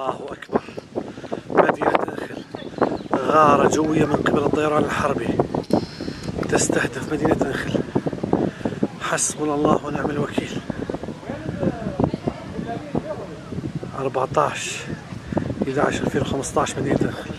الله أكبر. مدينة داخل غارة جوية من قبل الطيران الحربي. تستهدف مدينة أنخل حسبنا الله ونعم الوكيل. 14 11 2015 مدينة أنخل